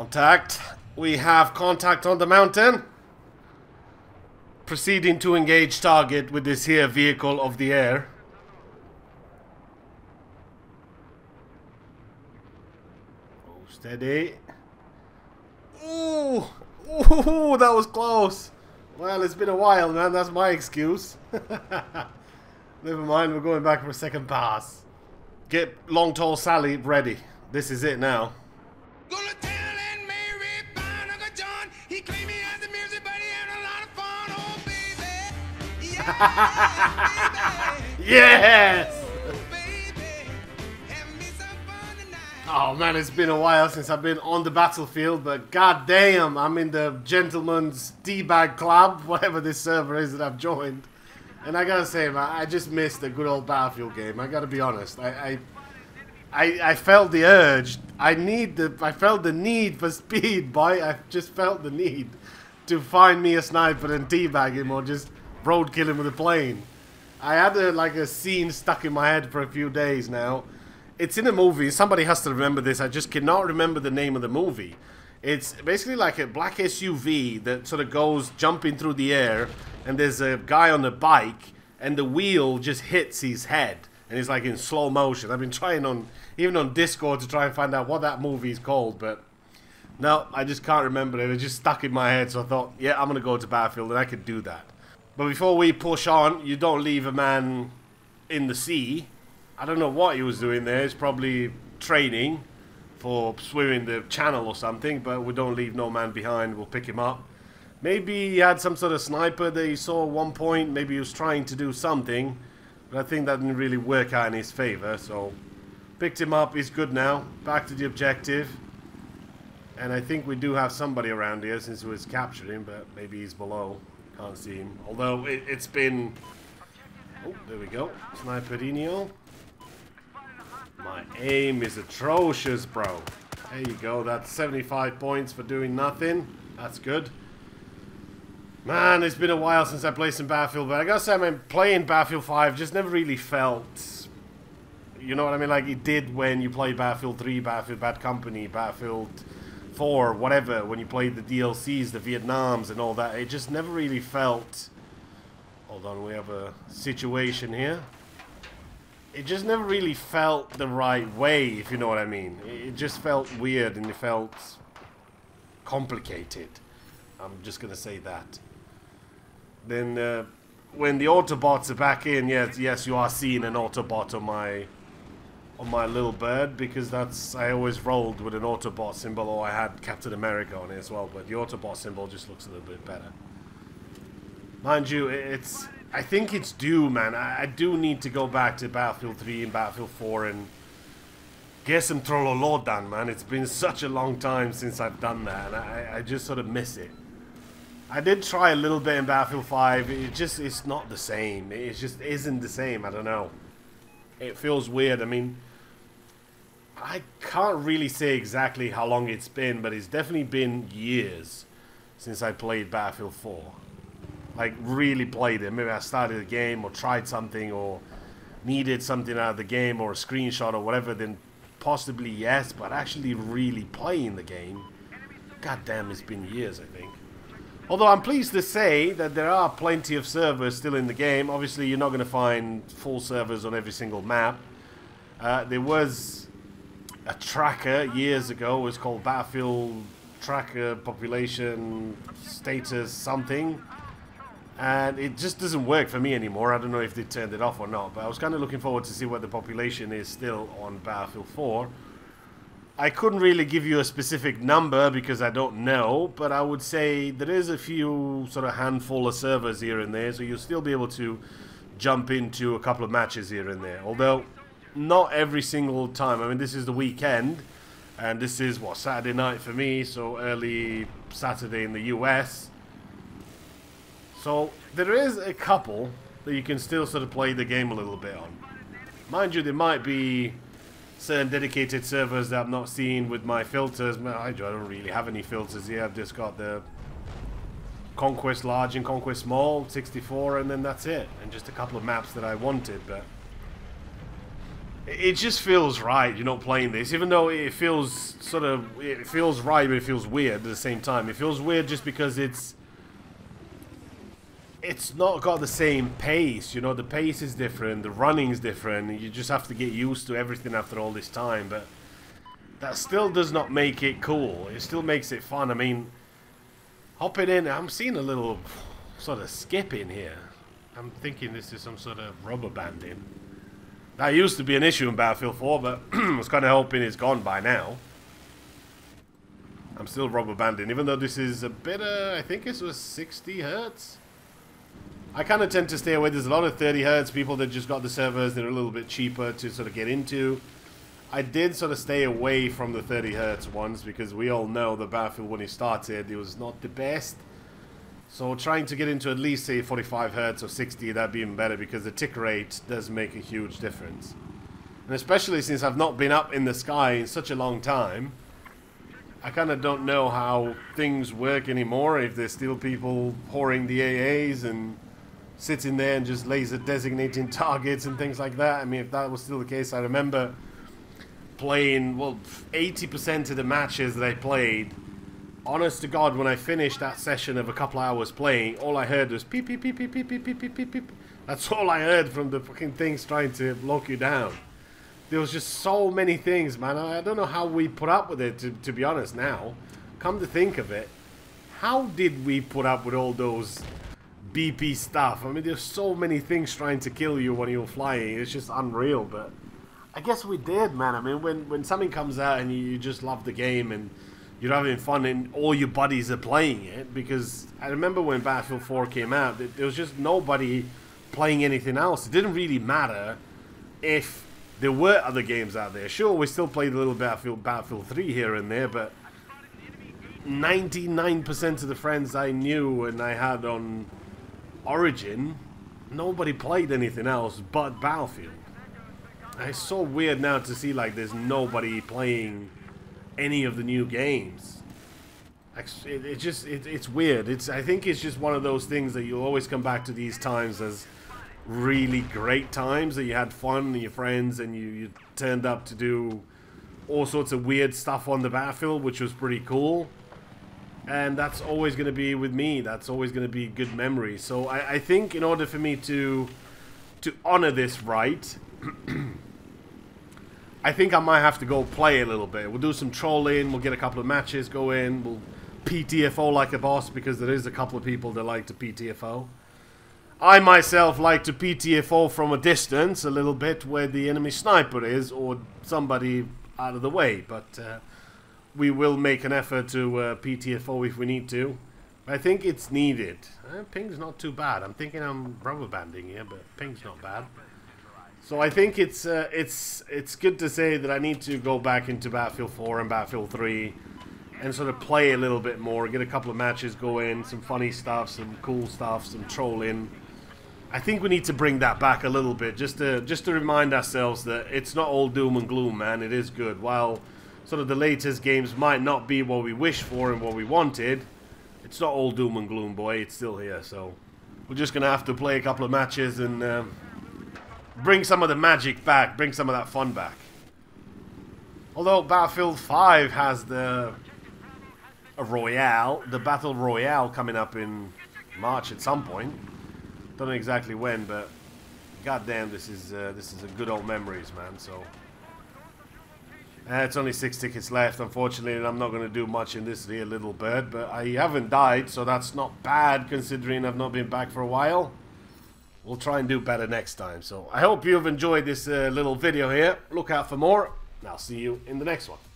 Contact. We have contact on the mountain. Proceeding to engage target with this here vehicle of the air. Oh, steady. Ooh! Ooh, that was close. Well, it's been a while, man. That's my excuse. Never mind, we're going back for a second pass. Get Long Tall Sally ready. This is it now. yes! Oh man, it's been a while since I've been on the battlefield, but god damn, I'm in the gentleman's D-bag club, whatever this server is that I've joined. And I gotta say, man, I just missed a good old Battlefield game. I gotta be honest. I, I, I, I felt the urge. I need the. I felt the need for speed, boy. I just felt the need to find me a sniper and teabag him or just roadkill him with a plane. I had a, like a scene stuck in my head for a few days now. It's in a movie. Somebody has to remember this. I just cannot remember the name of the movie. It's basically like a black SUV that sort of goes jumping through the air, and there's a guy on a bike, and the wheel just hits his head, and he's like in slow motion. I've been trying on, even on Discord, to try and find out what that movie is called, but no, I just can't remember it. It just stuck in my head, so I thought, yeah, I'm gonna go to Battlefield, and I could do that. But before we push on, you don't leave a man in the sea. I don't know what he was doing there. He's probably training for swimming the channel or something, but we don't leave no man behind. We'll pick him up. Maybe he had some sort of sniper that he saw at one point. Maybe he was trying to do something, but I think that didn't really work out in his favor. So picked him up. He's good now. Back to the objective. And I think we do have somebody around here since we was captured him, but maybe he's below. Can't see him. Although it, has been... Oh, there we go. Sniperinho. My aim is atrocious, bro. There you go. That's 75 points for doing nothing. That's good. Man, it's been a while since I played some Battlefield, but I gotta say, I mean, playing Battlefield 5 just never really felt... You know what I mean? Like it did when you played Battlefield 3, Battlefield Bad Company, Battlefield 4, whatever, when you played the DLCs, the Vietnams and all that, it just never really felt... Hold on, we have a situation here. It just never really felt the right way, if you know what I mean. It just felt weird and it felt complicated. I'm just going to say that. Then, uh, when the Autobots are back in, yes, yes, you are seeing an Autobot on my on my little bird because that's I always rolled with an Autobot symbol or I had Captain America on it as well but the Autobot symbol just looks a little bit better. Mind you it's I think it's due man. I, I do need to go back to Battlefield 3 and Battlefield 4 and get some Trollolo done man. It's been such a long time since I've done that and I, I just sort of miss it. I did try a little bit in Battlefield 5 it just it's not the same. It just isn't the same. I don't know. It feels weird. I mean I can't really say exactly how long it's been, but it's definitely been years since I played Battlefield 4. Like, really played it. Maybe I started a game or tried something or needed something out of the game or a screenshot or whatever, then possibly yes, but actually really playing the game, god damn, it's been years, I think. Although I'm pleased to say that there are plenty of servers still in the game. Obviously, you're not going to find full servers on every single map. Uh, there was a tracker years ago. It was called Battlefield Tracker Population Status something. And it just doesn't work for me anymore. I don't know if they turned it off or not. But I was kind of looking forward to see what the population is still on Battlefield 4. I couldn't really give you a specific number because I don't know. But I would say there is a few sort of handful of servers here and there. So you'll still be able to jump into a couple of matches here and there. Although not every single time. I mean, this is the weekend, and this is, what, Saturday night for me, so early Saturday in the US. So, there is a couple that you can still sort of play the game a little bit on. Mind you, there might be certain dedicated servers that I'm not seeing with my filters. I don't really have any filters here. I've just got the Conquest Large and Conquest Small, 64, and then that's it. And just a couple of maps that I wanted, but it just feels right, You're not playing this. Even though it feels sort of, it feels right, but it feels weird at the same time. It feels weird just because it's, it's not got the same pace. You know, the pace is different, the running is different. You just have to get used to everything after all this time. But that still does not make it cool. It still makes it fun. I mean, hopping in, I'm seeing a little sort of skip in here. I'm thinking this is some sort of rubber banding. That used to be an issue in Battlefield 4, but I was kind of hoping it's gone by now. I'm still rubber banding, even though this is a bit, uh, I think it was 60 hertz. I kind of tend to stay away. There's a lot of 30 hertz people that just got the servers that are a little bit cheaper to sort of get into. I did sort of stay away from the 30 hertz ones because we all know the Battlefield when it started, it was not the best. So trying to get into at least say 45 hertz or 60, that'd be even better because the tick rate does make a huge difference. And especially since I've not been up in the sky in such a long time, I kind of don't know how things work anymore, if there's still people whoring the AAs and sitting there and just laser designating targets and things like that. I mean, if that was still the case, I remember playing, well, 80% of the matches that I played honest to God, when I finished that session of a couple hours playing, all I heard was peep, peep, peep, peep, peep, peep, peep, peep, peep. That's all I heard from the fucking things trying to lock you down. There was just so many things, man. I don't know how we put up with it, to, to be honest, now. Come to think of it, how did we put up with all those BP stuff? I mean, there's so many things trying to kill you when you're flying. It's just unreal, but... I guess we did, man. I mean, when, when something comes out and you, you just love the game and you're having fun and all your buddies are playing it because I remember when Battlefield 4 came out, there was just nobody playing anything else. It didn't really matter if there were other games out there. Sure, we still played a little Battlefield, Battlefield 3 here and there, but 99% of the friends I knew and I had on Origin, nobody played anything else but Battlefield. It's so weird now to see like there's nobody playing any of the new games. It, it just it, it's weird. It's I think it's just one of those things that you'll always come back to these times as really great times that you had fun with your friends and you, you turned up to do all sorts of weird stuff on the battlefield, which was pretty cool. And that's always going to be with me. That's always going to be good memories. So I, I think in order for me to to honor this right. I think I might have to go play a little bit. We'll do some trolling. We'll get a couple of matches going. We'll PTFO like a boss because there is a couple of people that like to PTFO. I myself like to PTFO from a distance a little bit where the enemy sniper is or somebody out of the way. But uh, we will make an effort to uh, PTFO if we need to. I think it's needed. Uh, ping's not too bad. I'm thinking I'm rubber banding here, but ping's not bad. So I think it's uh, it's it's good to say that I need to go back into Battlefield 4 and Battlefield 3 and sort of play a little bit more, get a couple of matches going, some funny stuff, some cool stuff, some trolling. I think we need to bring that back a little bit, just to just to remind ourselves that it's not all doom and gloom, man. It is good. While sort of the latest games might not be what we wished for and what we wanted, it's not all doom and gloom, boy. It's still here, so we're just gonna have to play a couple of matches and. Um, bring some of the magic back, bring some of that fun back. Although Battlefield 5 has the a Royale, the Battle Royale coming up in March at some point. Don't know exactly when, but goddamn, this is uh, this is a good old memories, man. So uh, it's only six tickets left, unfortunately, and I'm not going to do much in this here little bird. But I haven't died, so that's not bad considering I've not been back for a while we'll try and do better next time. So I hope you've enjoyed this uh, little video here. Look out for more, and I'll see you in the next one.